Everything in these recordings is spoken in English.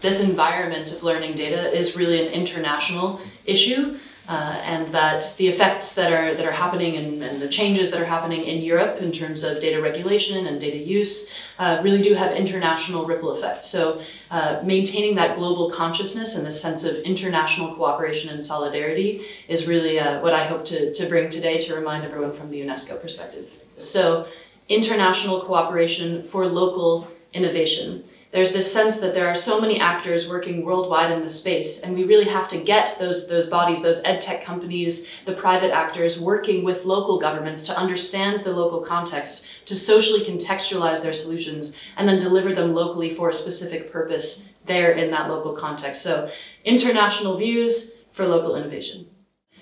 this environment of learning data is really an international issue. Uh, and that the effects that are that are happening and, and, the changes that are happening in Europe in terms of data regulation and data use uh, really do have international ripple effects. So uh, maintaining that global consciousness and the sense of international cooperation and solidarity is really uh, what I hope to, to bring today to remind everyone from the UNESCO perspective. So international cooperation for local innovation there's this sense that there are so many actors working worldwide in the space, and we really have to get those, those bodies, those ed tech companies, the private actors working with local governments to understand the local context, to socially contextualize their solutions, and then deliver them locally for a specific purpose there in that local context. So international views for local innovation.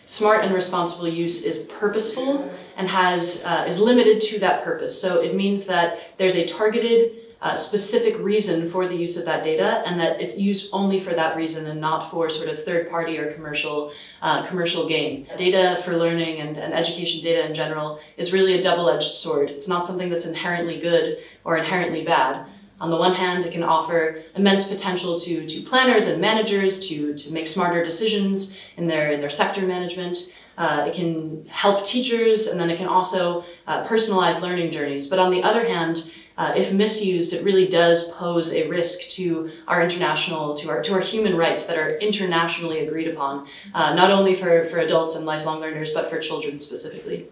Smart and responsible use is purposeful and has uh, is limited to that purpose. So it means that there's a targeted uh, specific reason for the use of that data and that it's used only for that reason and not for sort of third party or commercial uh, commercial gain. Data for learning and, and education data in general is really a double-edged sword. It's not something that's inherently good or inherently bad. On the one hand, it can offer immense potential to, to planners and managers to, to make smarter decisions in their, in their sector management. Uh, it can help teachers, and then it can also uh, personalize learning journeys. But on the other hand, uh, if misused, it really does pose a risk to our international, to our, to our human rights that are internationally agreed upon, uh, not only for, for adults and lifelong learners, but for children specifically.